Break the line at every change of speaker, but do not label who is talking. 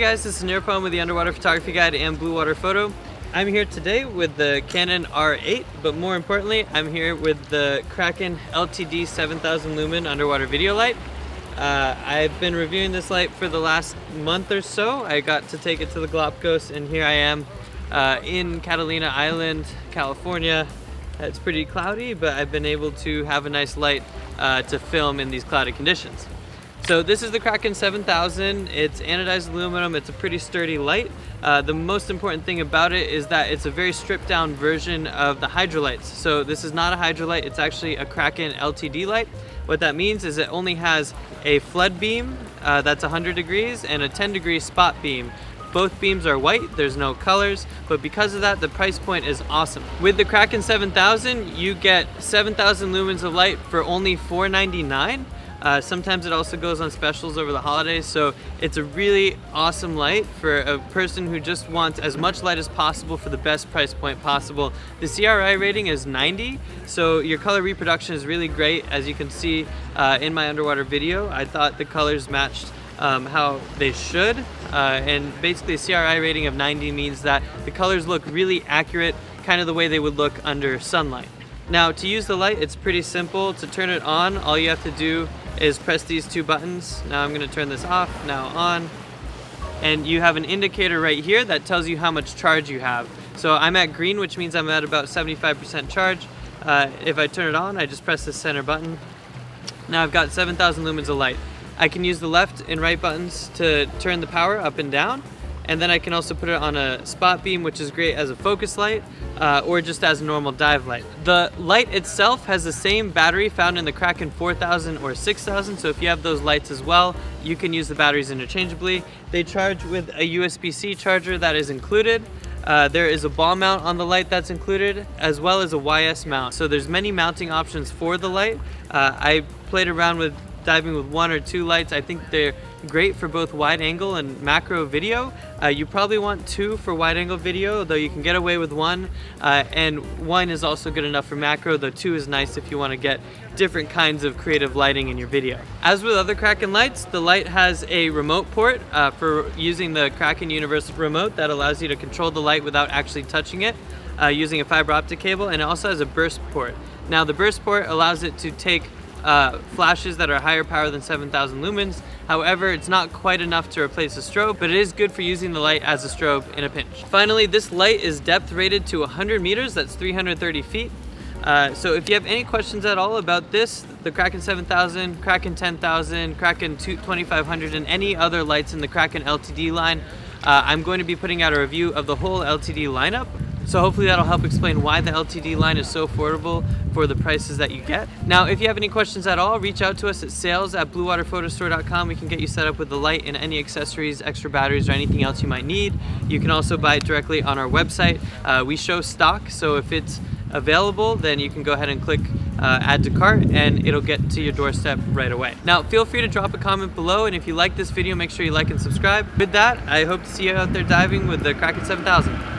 guys, this is Nirupam with the Underwater Photography Guide and Bluewater Photo. I'm here today with the Canon R8, but more importantly, I'm here with the Kraken LTD 7000 lumen underwater video light. Uh, I've been reviewing this light for the last month or so. I got to take it to the Galapagos and here I am uh, in Catalina Island, California. It's pretty cloudy, but I've been able to have a nice light uh, to film in these cloudy conditions. So this is the Kraken 7000. It's anodized aluminum. It's a pretty sturdy light. Uh, the most important thing about it is that it's a very stripped down version of the Hydra lights. So this is not a Hydra light, it's actually a Kraken LTD light. What that means is it only has a flood beam uh, that's 100 degrees and a 10 degree spot beam. Both beams are white, there's no colors, but because of that, the price point is awesome. With the Kraken 7000, you get 7,000 lumens of light for only $499. Uh, sometimes it also goes on specials over the holidays, so it's a really awesome light for a person who just wants as much light as possible for the best price point possible. The CRI rating is 90, so your color reproduction is really great. As you can see uh, in my underwater video, I thought the colors matched um, how they should. Uh, and basically a CRI rating of 90 means that the colors look really accurate, kind of the way they would look under sunlight. Now to use the light, it's pretty simple. To turn it on, all you have to do is press these two buttons. Now I'm gonna turn this off, now on. And you have an indicator right here that tells you how much charge you have. So I'm at green, which means I'm at about 75% charge. Uh, if I turn it on, I just press the center button. Now I've got 7,000 lumens of light. I can use the left and right buttons to turn the power up and down and then I can also put it on a spot beam which is great as a focus light uh, or just as a normal dive light. The light itself has the same battery found in the Kraken 4000 or 6000 so if you have those lights as well you can use the batteries interchangeably. They charge with a USB-C charger that is included. Uh, there is a ball mount on the light that's included as well as a YS mount. So there's many mounting options for the light. Uh, I played around with diving with one or two lights. I think they're great for both wide angle and macro video. Uh, you probably want two for wide angle video, though you can get away with one. Uh, and one is also good enough for macro, though two is nice if you want to get different kinds of creative lighting in your video. As with other Kraken lights, the light has a remote port uh, for using the Kraken Universal Remote that allows you to control the light without actually touching it uh, using a fiber optic cable, and it also has a burst port. Now the burst port allows it to take uh, flashes that are higher power than 7000 lumens. However, it's not quite enough to replace a strobe, but it is good for using the light as a strobe in a pinch. Finally, this light is depth rated to 100 meters, that's 330 feet. Uh, so if you have any questions at all about this, the Kraken 7000, Kraken 10000, Kraken 2500, and any other lights in the Kraken LTD line, uh, I'm going to be putting out a review of the whole LTD lineup. So hopefully that'll help explain why the LTD line is so affordable for the prices that you get. Now, if you have any questions at all, reach out to us at sales at bluewaterphotostore.com. We can get you set up with the light and any accessories, extra batteries, or anything else you might need. You can also buy it directly on our website. Uh, we show stock, so if it's available, then you can go ahead and click uh, add to cart and it'll get to your doorstep right away. Now, feel free to drop a comment below and if you like this video, make sure you like and subscribe. With that, I hope to see you out there diving with the Kraken 7000.